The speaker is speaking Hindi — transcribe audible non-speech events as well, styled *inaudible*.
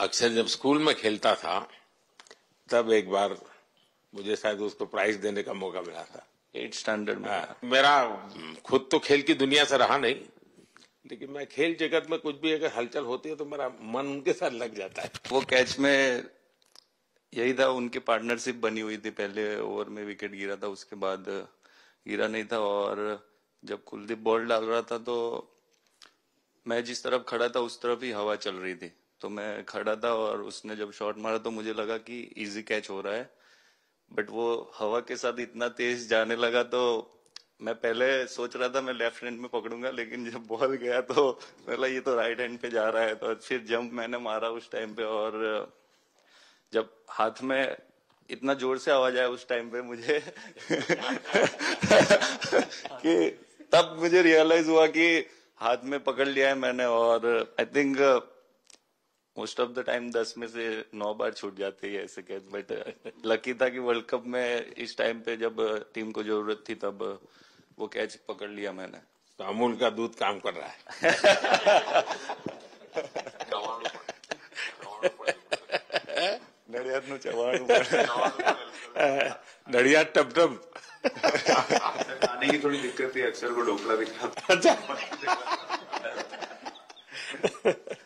अक्सर जब स्कूल में खेलता था तब एक बार मुझे शायद उसको प्राइज देने का मौका मिला था। एट स्टैंडर्ड में हाँ, मेरा खुद तो खेल की दुनिया से रहा नहीं लेकिन मैं खेल जगत में कुछ भी अगर हलचल होती है तो मेरा मन उनके साथ लग जाता है। वो कैच में यही था उनकी पार्टनरशिप बनी हुई थी। पहले ओवर में विकेट गिरा था उसके बाद गिरा नहीं था। और जब कुलदीप बॉल डाल रहा था तो मैं जिस तरफ़ खड़ा था उस तरफ़ ही हवा चल रही थी। तो मैं खड़ा था और उसने जब शॉट मारा तो मुझे लगा कि इजी कैच हो रहा है। बट वो हवा के साथ इतना तेज जाने लगा तो मैं पहले सोच रहा था मैं लेफ़्ट हैंड में पकड़ूँगा, लेकिन जब बॉल गया तो बोला, ये तो राइट हैंड पे जा रहा है। तो फिर जंप मैंने मारा उस टाइम पे और जब हाथ में इतना ज़ोर से आवाज़ आया उस टाइम पे मुझे *laughs* कि तब मुझे रियलाइज़ हुआ कि हाथ में पकड़ लिया है मैंने और I think most of the time दस में से नौ बार छूट जाते हैं ऐसे कैच बट लकी था कि वर्ल्ड कप में इस टाइम पे जब uh, टीम को ज़रूरत थी तब uh, वो कैच पकड़ लिया मैंने। तो अमूल का दूध काम कर रहा है। नड़ियात नु चवाड़ नड़ियाद टप टप। आने की थोड़ी दिक्कत थी अक्सर को ढोकला दिखा अच्छा। *laughs* *laughs*